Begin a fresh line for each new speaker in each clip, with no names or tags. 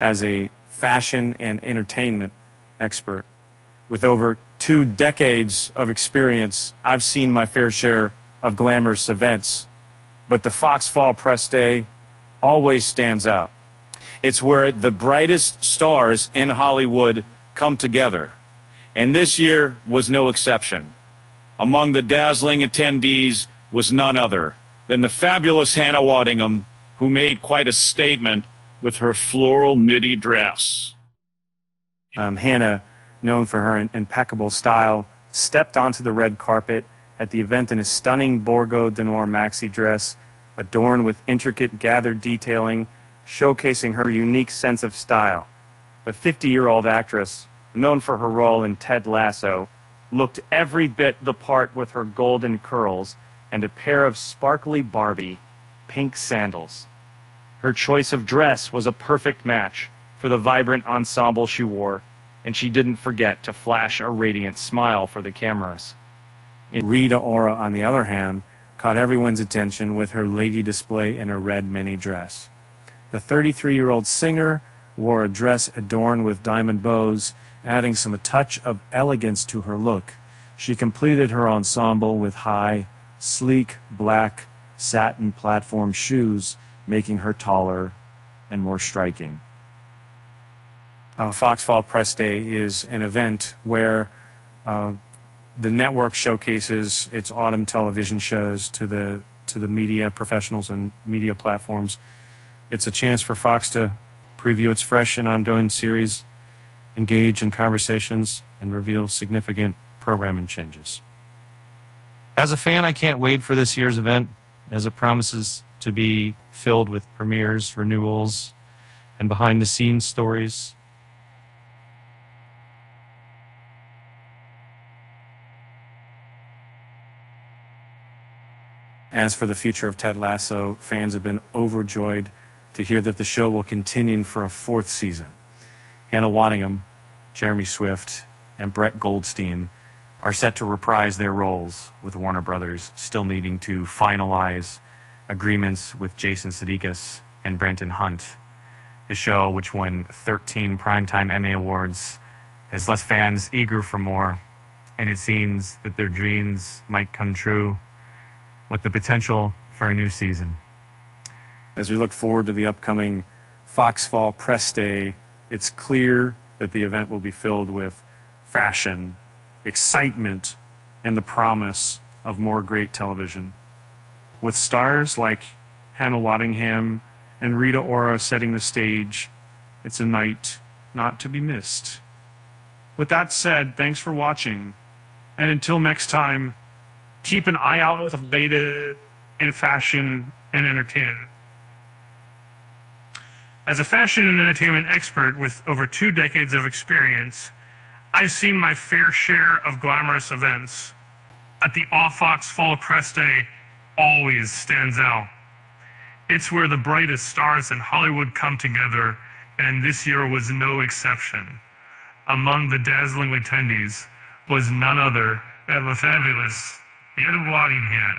as a fashion and entertainment expert. With over two decades of experience, I've seen my fair share of glamorous events, but the Fox Fall Press Day always stands out. It's where the brightest stars in Hollywood come together, and this year was no exception. Among the dazzling attendees was none other than the fabulous Hannah Waddingham, who made quite a statement with her floral midi dress. Um, Hannah, known for her impeccable style, stepped onto the red carpet at the event in a stunning Borgo de Nor maxi dress, adorned with intricate gathered detailing, showcasing her unique sense of style. The 50-year-old actress, known for her role in Ted Lasso, looked every bit the part with her golden curls and a pair of sparkly Barbie pink sandals. Her choice of dress was a perfect match for the vibrant ensemble she wore, and she didn't forget to flash a radiant smile for the cameras. Rita Ora, on the other hand, caught everyone's attention with her lady display in a red mini dress. The 33-year-old singer wore a dress adorned with diamond bows, adding some touch of elegance to her look. She completed her ensemble with high, sleek, black, satin platform shoes, making her taller and more striking. Uh, Fox Fall Press Day is an event where uh, the network showcases its autumn television shows to the to the media professionals and media platforms. It's a chance for Fox to preview its fresh and ongoing series, engage in conversations, and reveal significant programming changes. As a fan, I can't wait for this year's event, as it promises to be filled with premieres, renewals, and behind the scenes stories. As for the future of Ted Lasso, fans have been overjoyed to hear that the show will continue for a fourth season. Hannah Waddingham, Jeremy Swift, and Brett Goldstein are set to reprise their roles, with Warner Brothers still needing to finalize agreements with Jason Sudeikis and Brendan Hunt. The show, which won 13 Primetime Emmy Awards, has left fans eager for more, and it seems that their dreams might come true with the potential for a new season. As we look forward to the upcoming Fox Fall Press Day, it's clear that the event will be filled with fashion, excitement, and the promise of more great television. With stars like Hannah Waddingham and Rita Ora setting the stage, it's a night not to be missed. With that said, thanks for watching, and until next time, keep an eye out for beta in fashion and entertainment. As a fashion and entertainment expert with over two decades of experience, I've seen my fair share of glamorous events. At the Fox Fall Press Day always stands out. It's where the brightest stars in Hollywood come together, and this year was no exception. Among the dazzling attendees was none other than the fabulous Hannah Waddingham,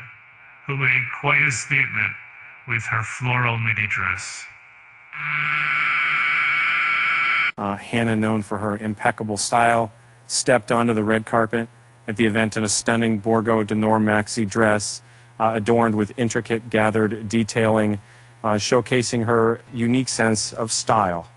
who made quite a statement with her floral midi dress. Uh, Hannah, known for her impeccable style, stepped onto the red carpet at the event in a stunning Borgo de Nor maxi dress adorned with intricate gathered detailing, uh, showcasing her unique sense of style.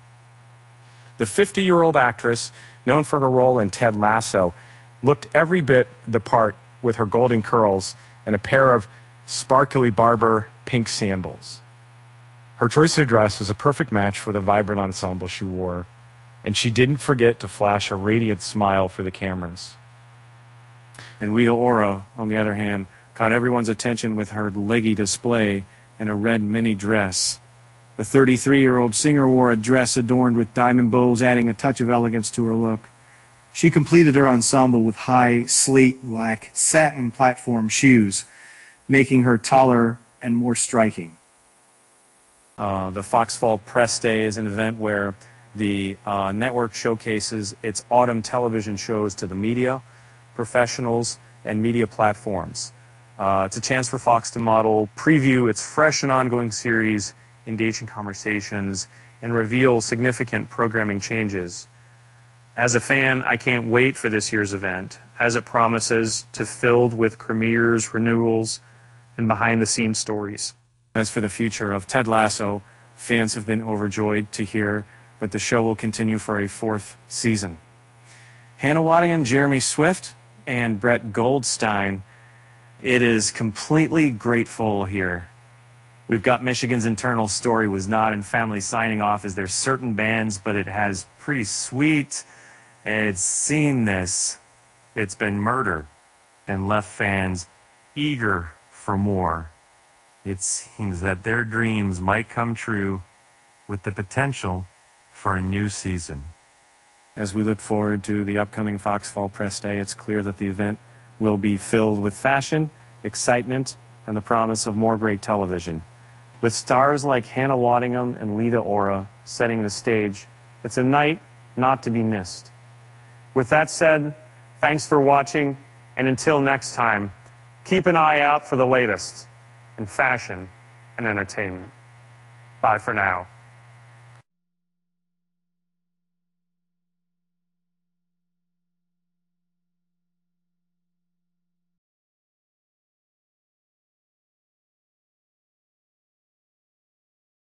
The 50-year-old actress, known for her role in Ted Lasso, looked every bit the part with her golden curls and a pair of sparkly Barbour pink sandals. Her choice of dress was a perfect match for the vibrant ensemble she wore, and she didn't forget to flash a radiant smile for the cameras. And Rita Ora, on the other hand, caught everyone's attention with her leggy display and a red mini dress. The 33-year-old singer wore a dress adorned with diamond bows, adding a touch of elegance to her look. She completed her ensemble with high, sleek, black satin platform shoes, making her taller and more striking. Uh, the Fox Fall Press Day is an event where the uh, network showcases its autumn television shows to the media, professionals, and media platforms. Uh, it's a chance for Fox to model, preview its fresh and ongoing series, engage in conversations, and reveal significant programming changes. As a fan, I can't wait for this year's event, as it promises to filled with premieres, renewals, and behind-the-scenes stories. As for the future of Ted Lasso, fans have been overjoyed to hear that the show will continue for a fourth season. Hannah Waddingham, Jeremy Swift, and Brett Goldstein. It is completely grateful here. We've got Michigan's internal story was not in family signing off as there's certain bands, but it has pretty sweet. It's seen this. It's been murder and left fans eager for more. It seems that their dreams might come true with the potential for a new season. As we look forward to the upcoming Fox Fall Press Day, it's clear that the event will be filled with fashion, excitement, and the promise of more great television. With stars like Hannah Waddingham and Rita Ora setting the stage, it's a night not to be missed. With that said, thanks for watching, and until next time, keep an eye out for the latest in fashion and entertainment. Bye for now.